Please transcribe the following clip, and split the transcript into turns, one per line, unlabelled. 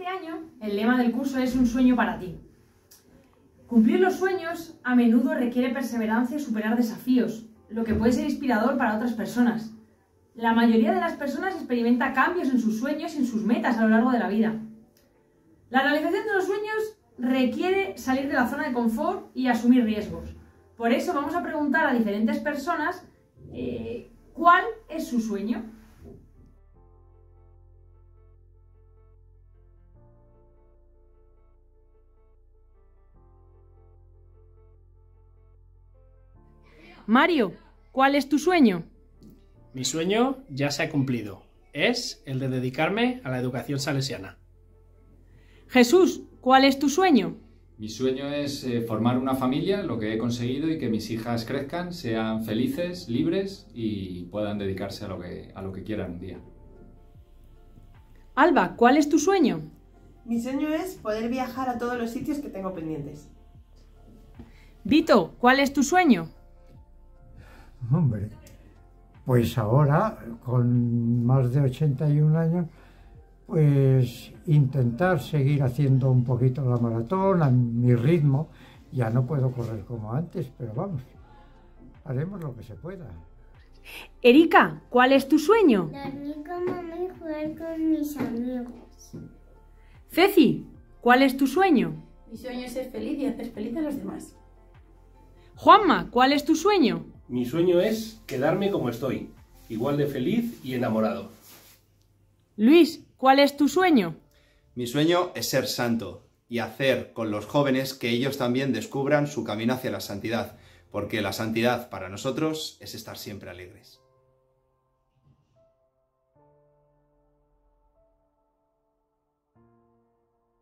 Este año el lema del curso es un sueño para ti. Cumplir los sueños a menudo requiere perseverancia y superar desafíos, lo que puede ser inspirador para otras personas. La mayoría de las personas experimenta cambios en sus sueños y en sus metas a lo largo de la vida. La realización de los sueños requiere salir de la zona de confort y asumir riesgos. Por eso vamos a preguntar a diferentes personas eh, cuál es su sueño. Mario, ¿cuál es tu sueño?
Mi sueño ya se ha cumplido. Es el de dedicarme a la educación salesiana.
Jesús, ¿cuál es tu sueño?
Mi sueño es eh, formar una familia, lo que he conseguido, y que mis hijas crezcan, sean felices, libres y puedan dedicarse a lo que, a lo que quieran un día.
Alba, ¿cuál es tu sueño?
Mi sueño es poder viajar a todos los sitios que tengo pendientes.
Vito, ¿cuál es tu sueño?
Hombre, pues ahora, con más de 81 años, pues intentar seguir haciendo un poquito la maratón a mi ritmo. Ya no puedo correr como antes, pero vamos, haremos lo que se pueda.
Erika, ¿cuál es tu sueño?
Dormir con mamá y jugar con mis amigos.
Ceci, ¿cuál es tu sueño?
Mi sueño es ser feliz y hacer feliz a los demás.
Juanma, ¿cuál es tu sueño?
Mi sueño es quedarme como estoy, igual de feliz y enamorado.
Luis, ¿cuál es tu sueño?
Mi sueño es ser santo y hacer con los jóvenes que ellos también descubran su camino hacia la santidad, porque la santidad para nosotros es estar siempre alegres.